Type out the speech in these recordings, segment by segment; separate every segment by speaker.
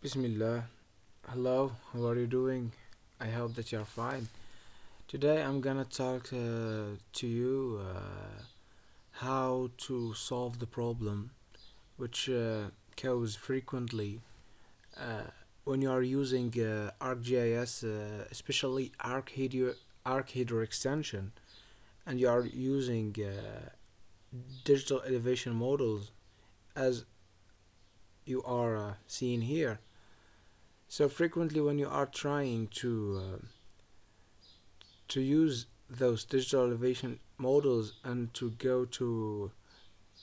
Speaker 1: Bismillah. Hello, how are you doing? I hope that you're fine. Today I'm gonna talk uh, to you uh, how to solve the problem which uh, frequently uh, when you are using uh, ArcGIS, uh, especially ArcHydro, ArcHydro extension, and you are using digital elevation models as you are uh, seeing here. So frequently when you are trying to uh, to use those digital elevation models and to go to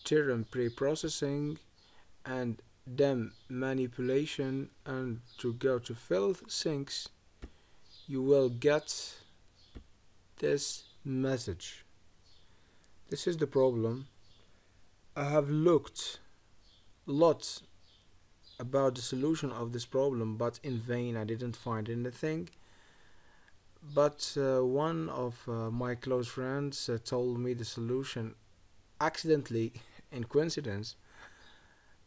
Speaker 1: terrain pre-processing and then manipulation and to go to fill sinks you will get this message. This is the problem. I have looked lots about the solution of this problem but in vain I didn't find anything. But uh, one of uh, my close friends uh, told me the solution accidentally in coincidence.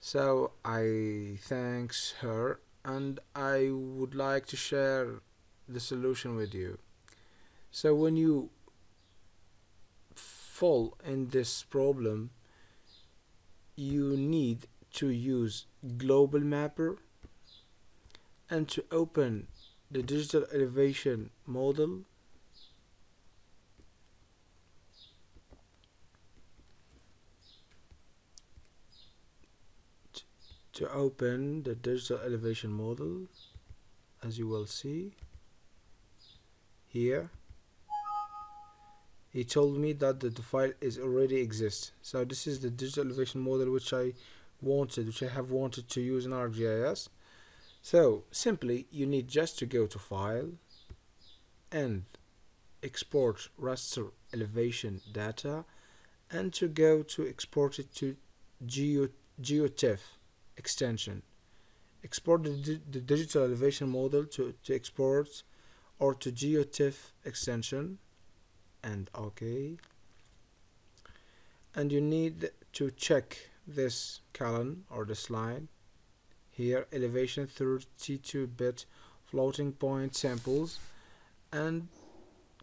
Speaker 1: So I thanks her and I would like to share the solution with you. So when you fall in this problem you need to use global mapper and to open the digital elevation model. To open the digital elevation model as you will see here. He told me that the, file is already exists so this is the digital elevation model which I wanted which I have wanted to use in ArcGIS so simply you need just to go to file and export raster elevation data and to go to export it to Geo, GeoTIFF extension. Export the, the digital elevation model to, to export or to GeoTIFF extension and OK and you need to check this column or this line here elevation 32-bit floating point samples. And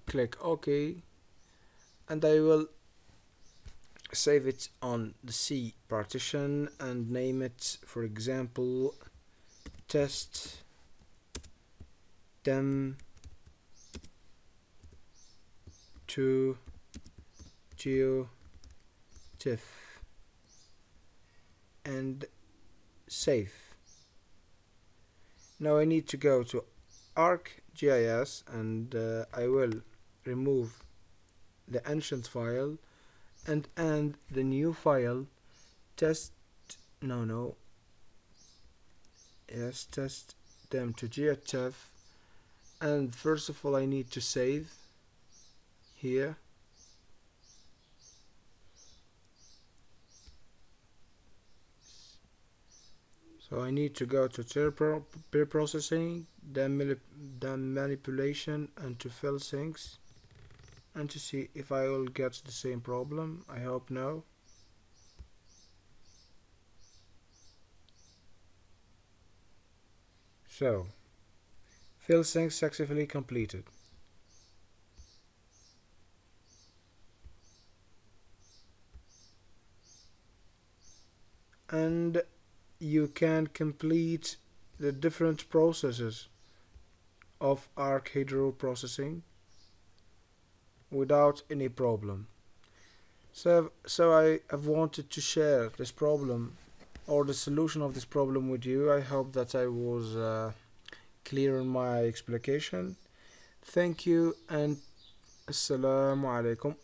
Speaker 1: click OK. And I will save it on the C partition and name it for example test dem to geo tiff and save now I need to go to ArcGIS and uh, I will remove the ancient file and add the new file. Test no no. Yes test them to GeoTIFF and first of all I need to save here so I need to go to pre processing then, then manipulation and to fill sinks and to see if I will get the same problem. I hope no. So fill sink successfully completed. And you can complete the different processes of ArcHydro processing without any problem. So so I have wanted to share this problem or the solution of this problem with you. I hope that I was uh, clear in my explication. Thank you and assalamu alaikum